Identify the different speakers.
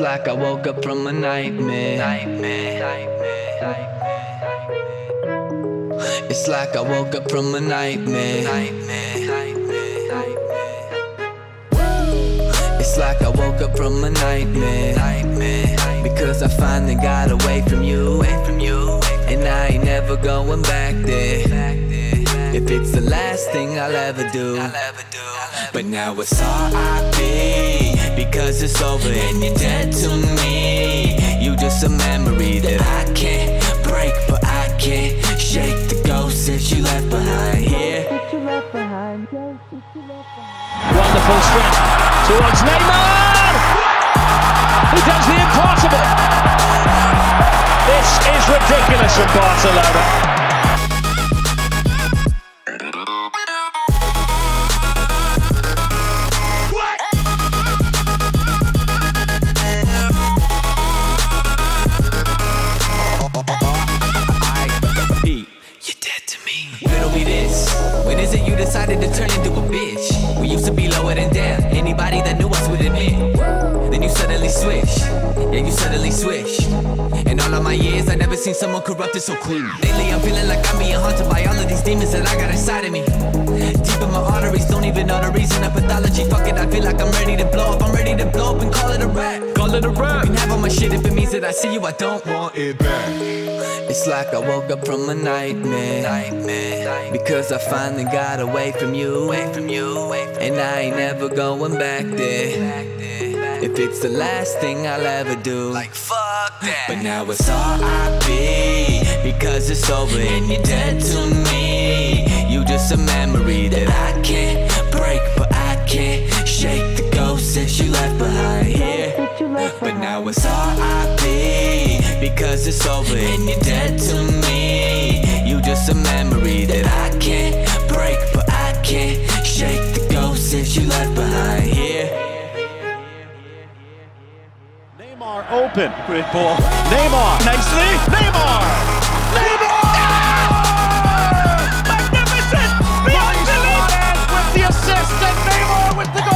Speaker 1: like I woke up from a nightmare. It's like I woke up from a nightmare. It's like I woke up from a nightmare. Because I finally got away from you. And I ain't never going back there. If it's the last thing I'll ever do. But now it's R.I.P. Because it's over and you're dead to me. You just a memory that I can't break, but I can't shake the ghost that you left behind here.
Speaker 2: Wonderful strength towards Neymar, who does the impossible. This is ridiculous from Barcelona.
Speaker 1: To me. Riddle me this. When is it you decided to turn into a bitch? We used to be lower than death. Anybody that knew us would admit. Then you suddenly switch. Yeah, you suddenly switch. In all of my years, I never seen someone corrupted so quick. Lately, I'm feeling like I'm being haunted by all of these demons that I got inside of me. Deep in my arteries, don't even know the reason of pathology. Fuck it, I feel like I'm ready to blow up. I'm ready to blow up and call it a wrap. Call it a wrap. You can have all my shit if it means I see you. I don't want it back. It's like I woke up from a nightmare. nightmare. Because I finally got away from you. Away from you. And I ain't never going back there. If it's the last thing I'll ever do. Like fuck that. But now it's R.I.P. Because it's over and you're dead to me. You just a memory that I can't break, but I can't shake the ghost that you left behind here. But now it's R.I.P. Because it's over and you're dead to me. You just a memory that I can't break, but I can't shake the ghost that you left behind here.
Speaker 2: Neymar open. Great ball. Neymar. Nicely. Neymar. Neymar! Magnificent! Beyond belief! with the assist and Neymar with the goal!